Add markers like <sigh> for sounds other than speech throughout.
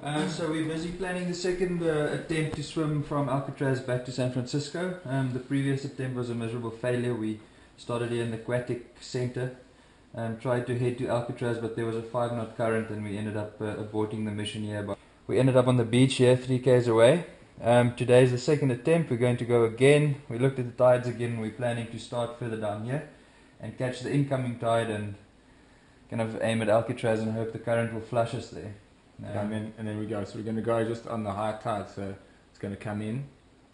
Um, so we're busy planning the second uh, attempt to swim from Alcatraz back to San Francisco. Um, the previous attempt was a miserable failure. We started here in the aquatic center, um, tried to head to Alcatraz, but there was a five knot current, and we ended up uh, aborting the mission here. But we ended up on the beach here, three k's away. Um, today is the second attempt. We're going to go again. We looked at the tides again. We're planning to start further down here and catch the incoming tide and kind of aim at Alcatraz and hope the current will flush us there. Um, and then and then we go. So we're going to go just on the high tide. So it's going to come in,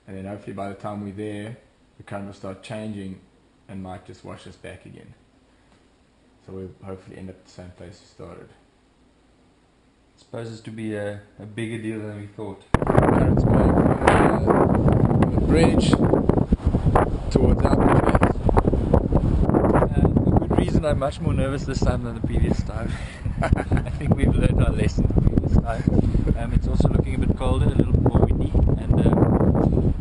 and then hopefully by the time we're there, the current will start changing, and might just wash us back again. So we'll hopefully end up at the same place we started. supposes to be a, a bigger deal than we thought. Current's going from uh, the bridge towards Alcatraz. Uh, for good reason, I'm much more nervous this time than the previous time. <laughs> I think we've learned our lesson the previous time. Um, it's also looking a bit colder, a little bit more windy, and um,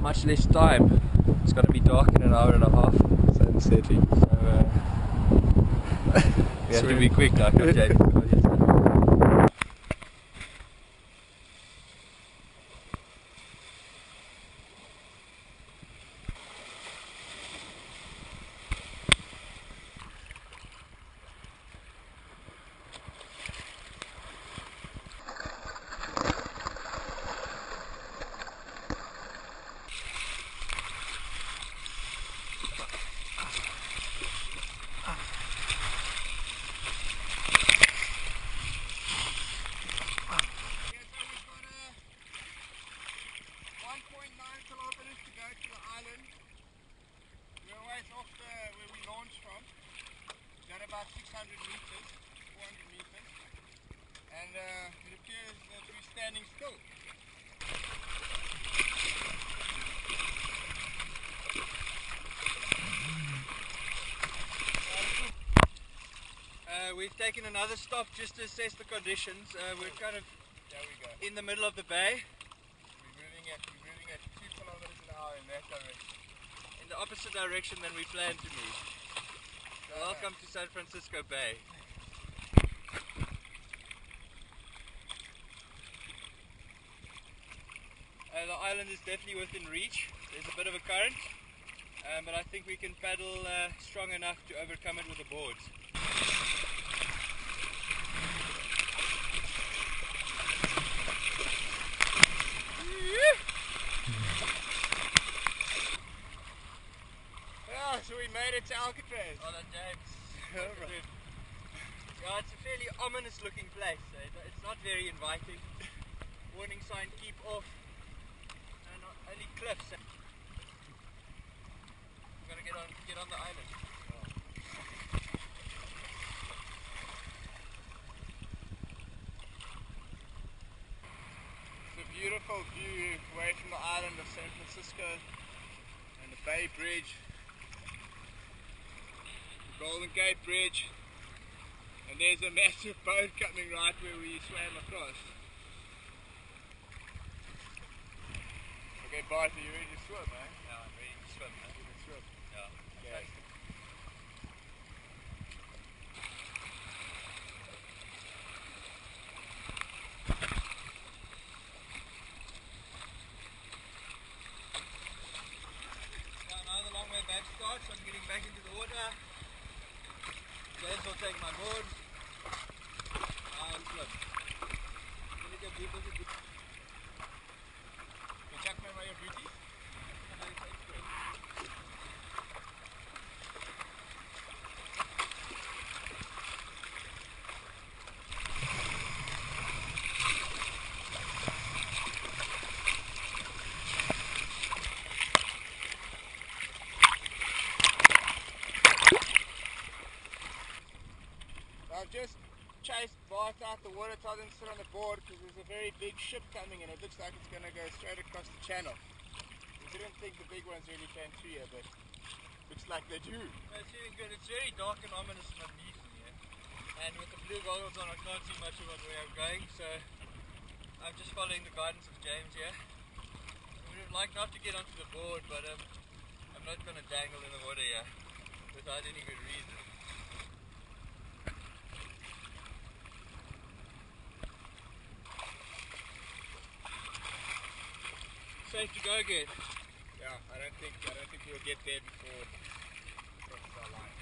much less time. It's going to be dark in an hour and a half, So so uh, <laughs> we have to be quick like James. <laughs> 300 meters, 400 meters, and uh, it appears that we're standing still. Uh, we've taken another stop just to assess the conditions. Uh, we're kind of we in the middle of the bay. We're moving at, we're moving at 2 kilometers an hour in that direction. In the opposite direction than we planned to move. Welcome to San Francisco Bay. Uh, the island is definitely within reach. There's a bit of a current, um, but I think we can paddle uh, strong enough to overcome it with the boards. Yeah, so we made it to Alcatraz. Oh, that James. <laughs> Yeah, it's a fairly ominous looking place. Eh, so it's not very inviting. Warning sign, keep off. And not only cliffs. We're gonna get on get on the island. It's a beautiful view away from the island of San Francisco and the Bay Bridge. Golden Gate Bridge. And there's a massive boat coming right where we swam across. Okay, Bart, are you ready to swim, eh? Yeah, I'm ready to swim. You can swim. Yeah. Okay. Yeah, now the long way back starts. I'm getting back into the water. James will take my board. I'll swim. Gonna get deep into the You check my way of beauty? I've just chased Bart out the water, told him to sit on the board because there's a very big ship coming and it looks like it's going to go straight across the channel. We didn't think the big ones really came through here, but looks like they do. It's really good. It's very dark and ominous underneath. Yeah? And with the blue goggles on, I can't see much of where I'm going. So I'm just following the guidance of James here. I would liked not to get onto the board, but um, I'm not going to dangle in the water here without any good reason. Safe to go again. Yeah, I don't think I don't think we'll get there before crosses our line.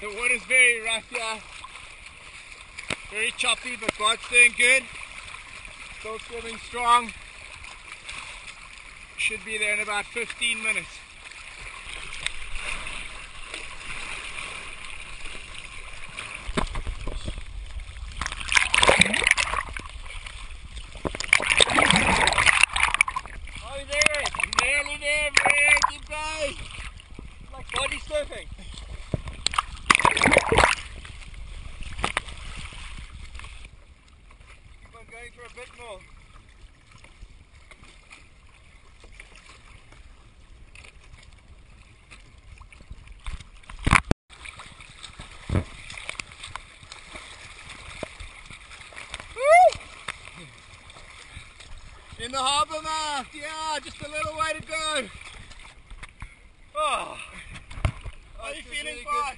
The water's very rough here. Very choppy, but Bart's doing good. Still swimming strong. Should be there in about 15 minutes. Oh, there! Nearly there! Keep going! Like body surfing. Keep on going for a bit more. In the harbour mouth, yeah, just a little way to go. Oh, how are you feeling, really Bart?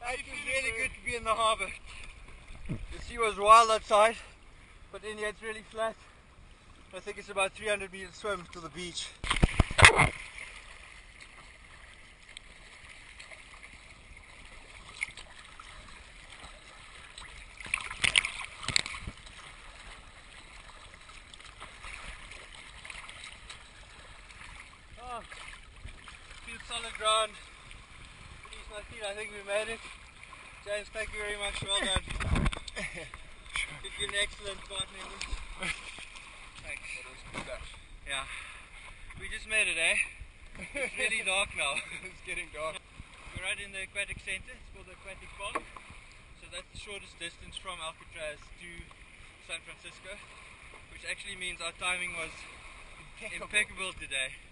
How It you feeling, really good to be in the harbour. The sea was wild outside, but in here it's really flat. I think it's about 300 meters swim to the beach. Oh, feet solid ground. Release my feet. I think we made it. James, thank you very much. Well done. <laughs> You've been an excellent partner. Thanks. Yeah. We just made it, eh? It's really <laughs> dark now. it's getting dark. We're right in the aquatic center. It's called the Aquatic Park. So that's the shortest distance from Alcatraz to San Francisco, which actually means our timing was impeccable today.